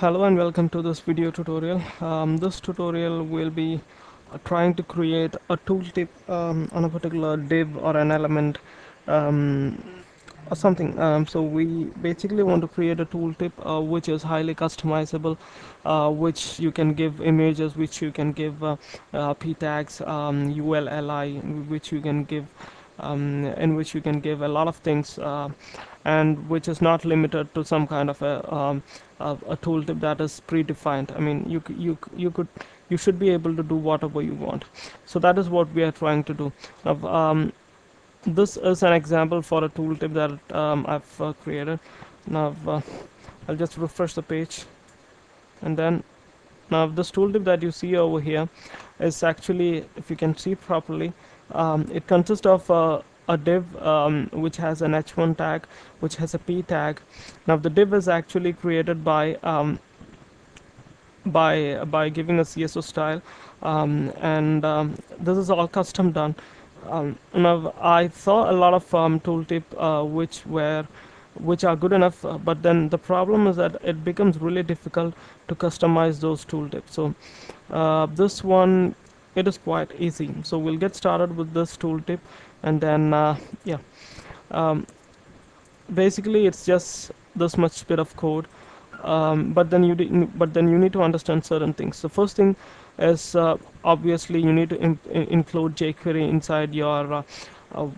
Hello and welcome to this video tutorial. Um, this tutorial will be uh, trying to create a tooltip um, on a particular div or an element um, or something. Um, so we basically want to create a tooltip uh, which is highly customizable, uh, which you can give images, which you can give uh, uh, p tags, um, ULLI, which you can give um, in which you can give a lot of things uh, and which is not limited to some kind of a, um, a, a tooltip that is predefined. I mean, you you you could you should be able to do whatever you want. So that is what we are trying to do. Now, um, this is an example for a tooltip that um, I've uh, created. Now uh, I'll just refresh the page, and then now this tooltip that you see over here is actually, if you can see properly, um, it consists of uh, a div um, which has an h1 tag which has a p tag. Now the div is actually created by um, by by giving a css style. Um, and um, this is all custom done. Um, now i saw a lot of um, tooltip uh, which were which are good enough uh, but then the problem is that it becomes really difficult to customize those tooltips. So uh, this one it is quite easy. So we'll get started with this tooltip and then uh, yeah. Um, basically it's just this much bit of code. Um, but then you but then you need to understand certain things. The first thing is uh, obviously you need to include jQuery inside your uh, uh,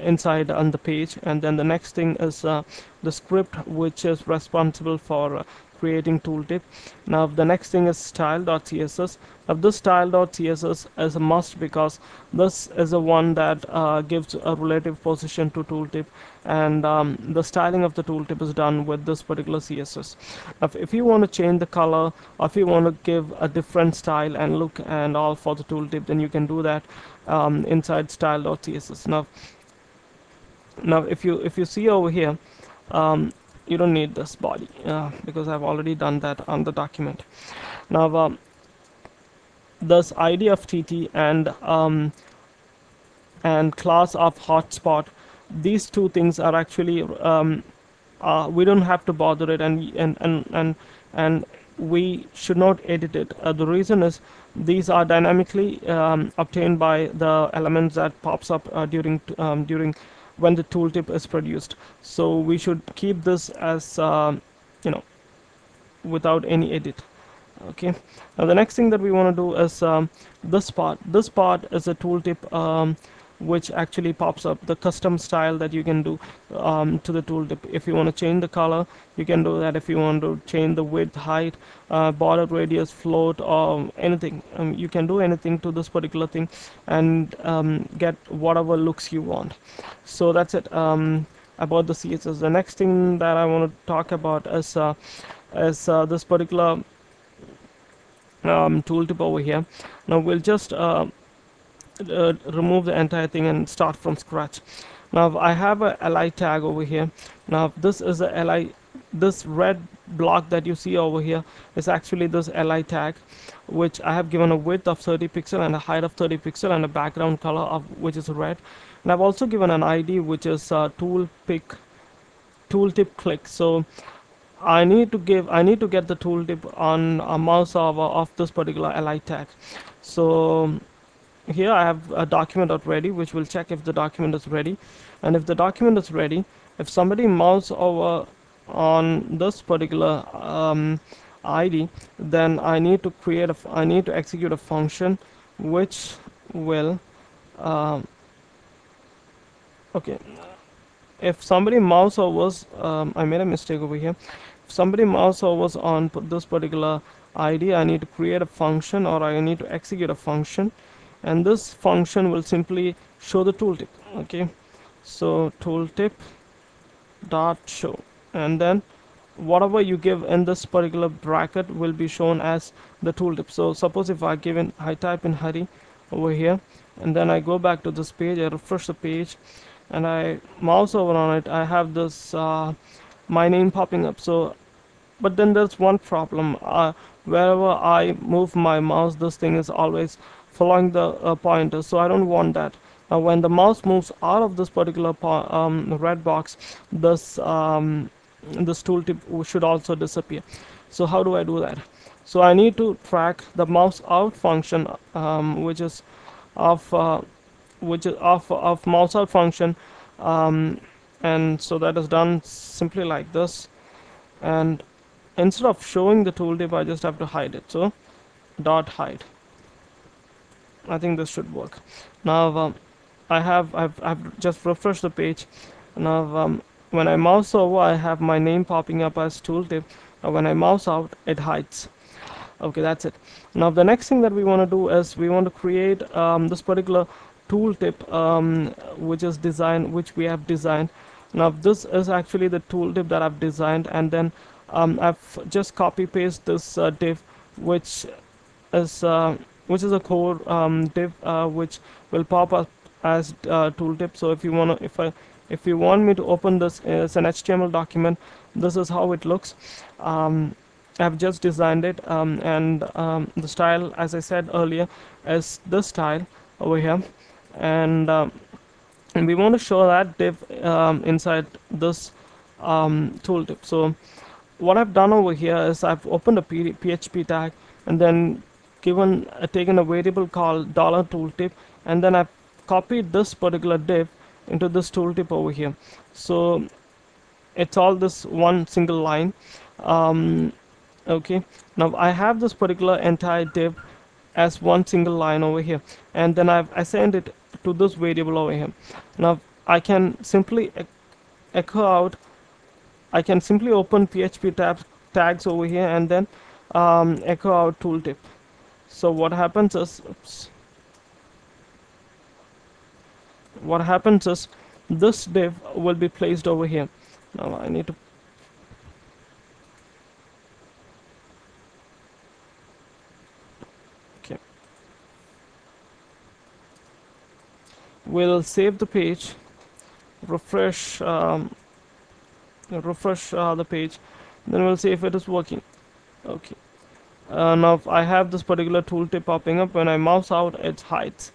inside on the page. And then the next thing is uh, the script which is responsible for uh, creating tooltip. Now the next thing is style.css now this style.css is a must because this is the one that uh, gives a relative position to tooltip. And um, the styling of the tooltip is done with this particular css now if you want to change the color or if you want to give a different style and look and all for the tooltip then you can do that um, inside style.css now now if you if you see over here um, you don't need this body uh, because I've already done that on the document. Now um, this ID of TT and um, and class of hotspot these two things are actually um, uh, we don't have to bother it and and and and, and we should not edit it. Uh, the reason is these are dynamically um, obtained by the elements that pops up uh, during um, during when the tooltip is produced. So we should keep this as uh, you know without any edit. Okay. Now the next thing that we want to do is um, this part. This part is a tooltip um, which actually pops up the custom style that you can do um, to the tooltip if you want to change the color you can do that. If you want to change the width height uh, border radius float or anything um, you can do anything to this particular thing and um, get whatever looks you want. So that's it um, about the CSS the next thing that I want to talk about is uh, is uh, this particular um, tooltip over here. Now we'll just uh, uh, remove the entire thing and start from scratch. Now I have a li tag over here. Now this is a li this red block that you see over here is actually this li tag which I have given a width of 30 pixel and a height of 30 pixel and a background color of which is red. And I've also given an ID which is uh, tool pick tooltip click. So I need to give I need to get the tooltip on a mouse over of this particular li tag. So here I have a document already which will check if the document is ready. And if the document is ready if somebody mouse over on this particular um, ID then I need to create a I need to execute a function which will um, okay. If somebody mouse overs um, I made a mistake over here. If somebody mouse overs on this particular ID I need to create a function or I need to execute a function and this function will simply show the tooltip okay? So tooltip dot show. And then whatever you give in this particular bracket will be shown as the tooltip. So suppose if I give in I type in Hari over here and then I go back to this page I refresh the page and I mouse over on it I have this uh, my name popping up. So but then there's one problem. Uh, wherever I move my mouse this thing is always following the uh, pointer so I don't want that. Now when the mouse moves out of this particular um, red box this um, this tooltip should also disappear. So how do I do that? So I need to track the mouse out function um, which is of uh, which is of of mouse out function um, and so that is done simply like this. And instead of showing the tooltip I just have to hide it. So dot hide I think this should work. Now um, I have I've, I've just refreshed the page. Now um, when I mouse over I have my name popping up as tooltip. Now when I mouse out it hides. Okay that's it. Now the next thing that we want to do is we want to create um, this particular tooltip um, which is designed which we have designed. Now this is actually the tooltip that I've designed and then um, I've just copy paste this uh, div which is uh, which is a core um, div uh, which will pop up as uh, tooltip. So if you want to if I if you want me to open this as an HTML document this is how it looks. Um, I've just designed it um, and um, the style as I said earlier is this style over here. And, um, and we want to show that div um, inside this um, tooltip. So what I've done over here is I've opened a PHP tag and then given uh, taken a variable called dollar tooltip and then I've copied this particular div into this tooltip over here. So it's all this one single line. Um, okay. Now I have this particular entire div as one single line over here and then I've assigned it to this variable over here. Now I can simply echo out I can simply open PHP tags over here and then um, echo out tooltip so what happens is oops, what happens is this div will be placed over here. Now I need to okay. We'll save the page refresh um, refresh uh, the page then we'll see if it is working. Okay uh, now I have this particular tooltip popping up. When I mouse out it hides.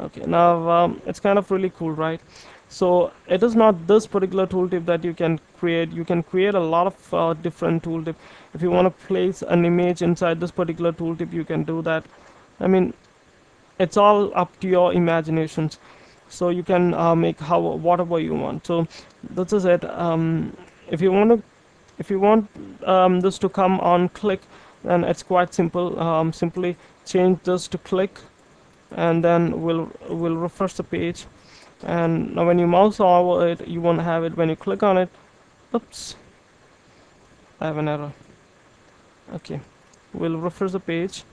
Okay now um, it's kind of really cool right? So it is not this particular tooltip that you can create. You can create a lot of uh, different tooltip. If you want to place an image inside this particular tooltip you can do that. I mean it's all up to your imaginations. So you can uh, make how whatever you want. So this is it. Um, if you want to if you want um, this to come on click then it's quite simple um, simply change this to click and then we'll we'll refresh the page. And now when you mouse over it you won't have it when you click on it. Oops. I have an error. Okay. We'll refresh the page